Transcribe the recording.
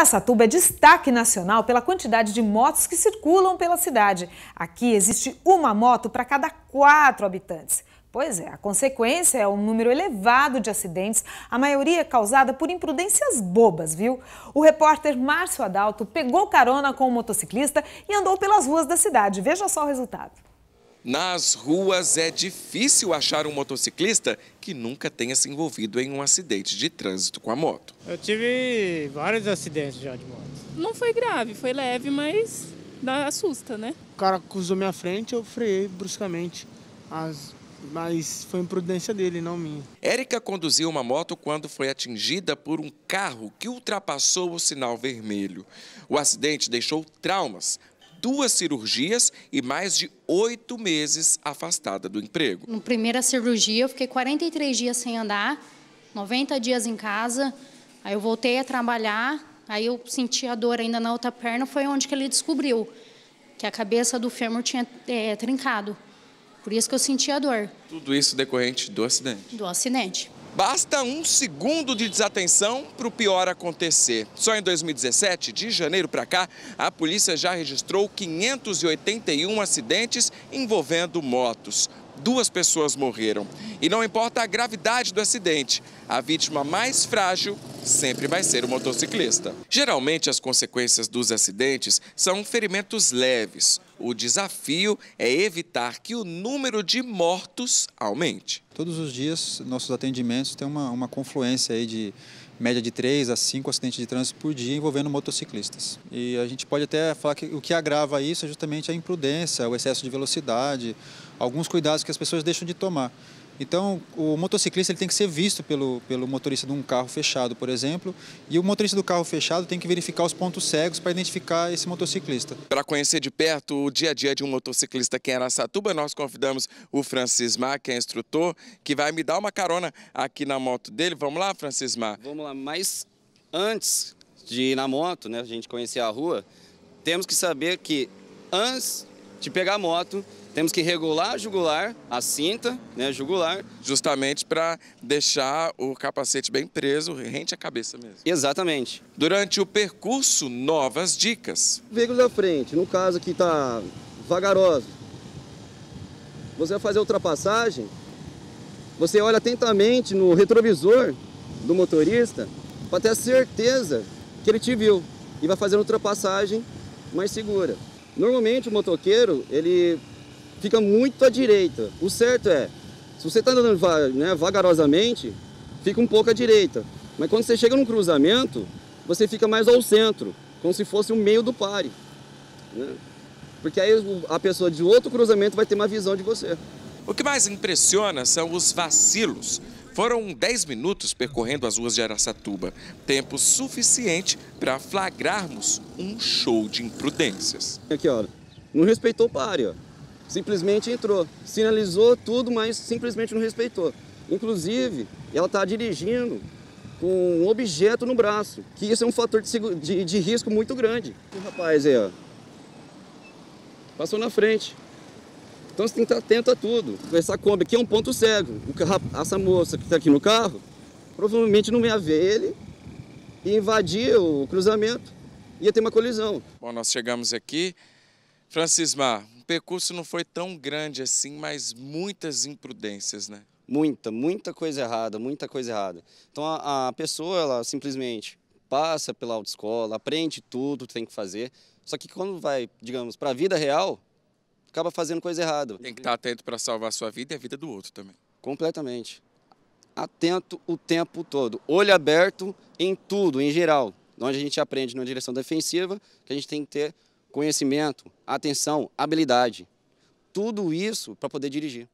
Araçatuba é destaque nacional pela quantidade de motos que circulam pela cidade. Aqui existe uma moto para cada quatro habitantes. Pois é, a consequência é um número elevado de acidentes, a maioria causada por imprudências bobas, viu? O repórter Márcio Adalto pegou carona com o motociclista e andou pelas ruas da cidade. Veja só o resultado. Nas ruas é difícil achar um motociclista que nunca tenha se envolvido em um acidente de trânsito com a moto. Eu tive vários acidentes já de moto. Não foi grave, foi leve, mas dá, assusta, né? O cara cruzou minha frente, eu freiei bruscamente. As mas foi imprudência dele, não minha. Érica conduziu uma moto quando foi atingida por um carro que ultrapassou o sinal vermelho. O acidente deixou traumas, duas cirurgias e mais de oito meses afastada do emprego. Na primeira cirurgia, eu fiquei 43 dias sem andar, 90 dias em casa. Aí eu voltei a trabalhar, aí eu senti a dor ainda na outra perna, foi onde que ele descobriu que a cabeça do fêmur tinha é, trincado. Por isso que eu senti a dor. Tudo isso decorrente do acidente? Do acidente. Basta um segundo de desatenção para o pior acontecer. Só em 2017, de janeiro para cá, a polícia já registrou 581 acidentes envolvendo motos duas pessoas morreram. E não importa a gravidade do acidente, a vítima mais frágil sempre vai ser o motociclista. Geralmente, as consequências dos acidentes são ferimentos leves. O desafio é evitar que o número de mortos aumente. Todos os dias, nossos atendimentos têm uma, uma confluência aí de média de 3 a 5 acidentes de trânsito por dia envolvendo motociclistas. E a gente pode até falar que o que agrava isso é justamente a imprudência, o excesso de velocidade, alguns cuidados que as pessoas deixam de tomar. Então, o motociclista ele tem que ser visto pelo, pelo motorista de um carro fechado, por exemplo, e o motorista do carro fechado tem que verificar os pontos cegos para identificar esse motociclista. Para conhecer de perto o dia a dia de um motociclista aqui em Araçatuba, nós convidamos o Francismar, que é instrutor, que vai me dar uma carona aqui na moto dele. Vamos lá, Francismar? Vamos lá, mas antes de ir na moto, né, a gente conhecer a rua, temos que saber que antes de pegar a moto, temos que regular a jugular, a cinta, né, jugular. Justamente para deixar o capacete bem preso, rente à cabeça mesmo. Exatamente. Durante o percurso, novas dicas. Veículo da frente, no caso aqui está vagaroso. Você vai fazer a ultrapassagem, você olha atentamente no retrovisor do motorista para ter a certeza que ele te viu e vai fazer a ultrapassagem mais segura. Normalmente o motoqueiro, ele fica muito à direita. O certo é, se você está andando né, vagarosamente, fica um pouco à direita. Mas quando você chega num cruzamento, você fica mais ao centro, como se fosse o meio do pare. Né? Porque aí a pessoa de outro cruzamento vai ter uma visão de você. O que mais impressiona são os vacilos. Foram 10 minutos percorrendo as ruas de Araçatuba, tempo suficiente para flagrarmos um show de imprudências. Aqui, ó, não respeitou o pare, ó simplesmente entrou. Sinalizou tudo, mas simplesmente não respeitou. Inclusive, ela está dirigindo com um objeto no braço, que isso é um fator de, de, de risco muito grande. O rapaz aí, ó, passou na frente. Então você tem que estar atento a tudo. Essa Kombi aqui é um ponto cego. Essa moça que está aqui no carro, provavelmente não ia ver ele e invadir o cruzamento. Ia ter uma colisão. Bom, nós chegamos aqui. Francismar, percurso não foi tão grande assim, mas muitas imprudências, né? Muita, muita coisa errada, muita coisa errada. Então a, a pessoa, ela simplesmente passa pela autoescola, aprende tudo que tem que fazer, só que quando vai, digamos, para a vida real, acaba fazendo coisa errada. Tem que estar atento para salvar a sua vida e a vida do outro também. Completamente. Atento o tempo todo, olho aberto em tudo, em geral. Onde a gente aprende na direção defensiva, que a gente tem que ter conhecimento, atenção, habilidade. Tudo isso para poder dirigir.